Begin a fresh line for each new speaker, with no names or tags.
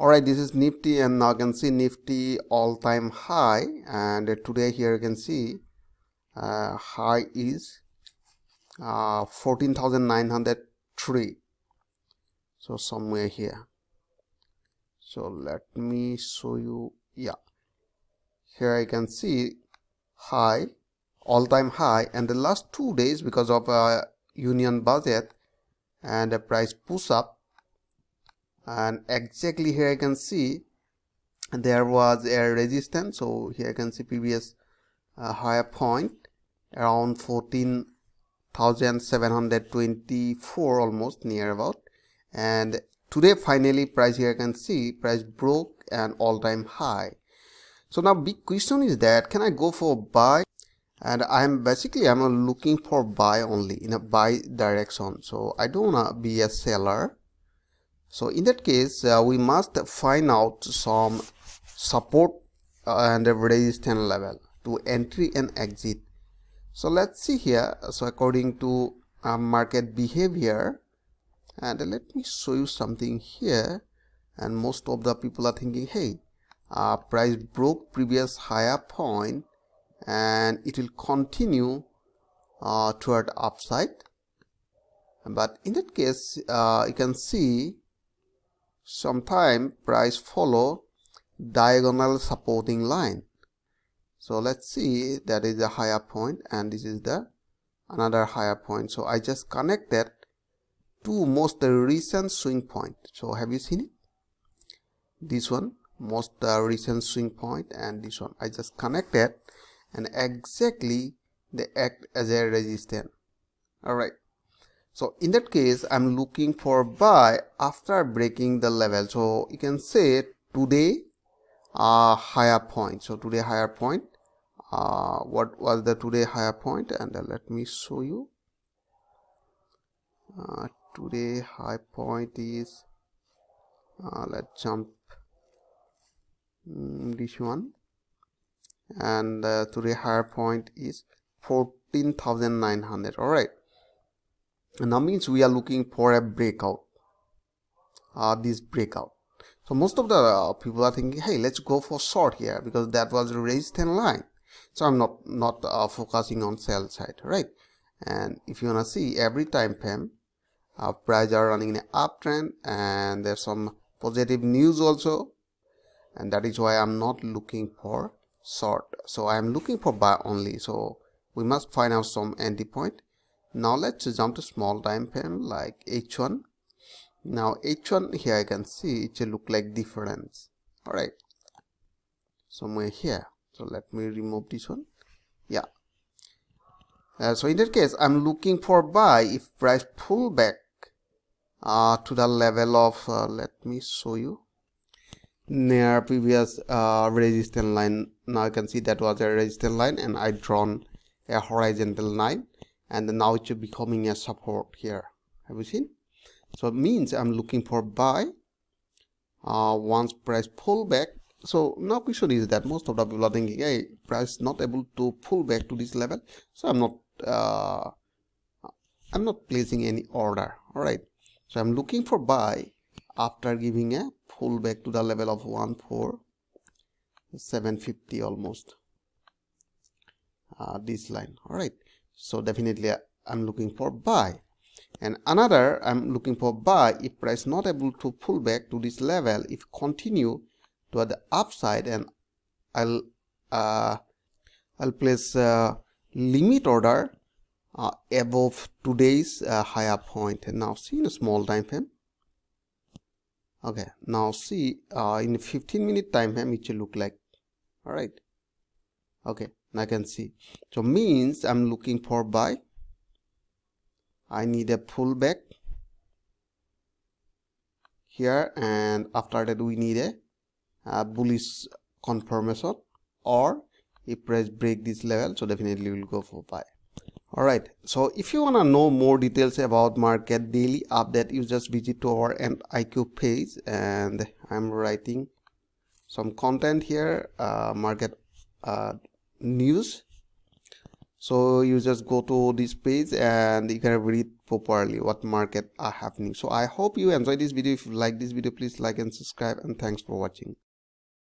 Alright, this is Nifty and now you can see Nifty all-time high and today here you can see uh, high is uh, 14,903 so somewhere here. So let me show you yeah. Here I can see high all-time high and the last two days because of uh, union budget and the price push up and exactly here I can see there was a resistance. So here I can see previous uh, higher point around 14,724 almost near about. And today finally price here I can see price broke an all-time high. So now big question is that can I go for buy? And I'm basically I'm looking for buy only in a buy direction. So I don't wanna be a seller so in that case uh, we must find out some support uh, and resistance level to entry and exit. So let's see here. So according to uh, market behavior and let me show you something here. And most of the people are thinking hey uh, price broke previous higher point and it will continue uh, toward upside. But in that case uh, you can see sometime price follow diagonal supporting line. So let's see that is a higher point and this is the another higher point. So i just connected two most recent swing point. So have you seen it? This one most uh, recent swing point and this one. I just connected and exactly they act as a resistance. All right so in that case i'm looking for buy after breaking the level. So you can say today uh higher point. So today higher point. Uh what was the today higher point? and uh, let me show you. Uh, today high point is uh, let's jump mm, this one. And uh, today higher point is 14,900 all right and now means we are looking for a breakout uh, this breakout. So most of the uh, people are thinking hey let's go for short here because that was a resistance line. So i'm not not uh, focusing on sell side right? And if you want to see every time frame uh, price are running in an uptrend and there's some positive news also. And that is why i'm not looking for short. So i am looking for buy only. So we must find out some entry point now let's jump to small time frame like h1 now h1 here i can see it will look like difference. All right somewhere here. So let me remove this one. Yeah. Uh, so in that case i'm looking for buy if price pull back uh, to the level of uh, let me show you. Near previous uh, resistance line. Now you can see that was a resistance line and i drawn a horizontal line and now it's becoming a support here. Have you seen? So it means i'm looking for buy. Uh, once price pull back. So now question is that most of the people are thinking hey price not able to pull back to this level. So i'm not uh, i'm not placing any order. All right. So i'm looking for buy after giving a pull back to the level of 1 4 750 almost. Uh, this line. All right so definitely i'm looking for buy. And another i'm looking for buy if price not able to pull back to this level if continue to the upside and i'll uh, i'll place uh, limit order uh, above today's uh, higher point. And now see in a small time frame. Okay now see uh, in 15 minute time frame it should look like. All right okay I can see. So means I'm looking for buy. I need a pullback here and after that we need a, a bullish confirmation or if price break this level so definitely we'll go for buy. All right so if you want to know more details about market daily update you just visit to our and iq page and i'm writing some content here uh, market uh, news. So you just go to this page and you can read properly what market are happening. So i hope you enjoy this video. If you like this video please like and subscribe and thanks for watching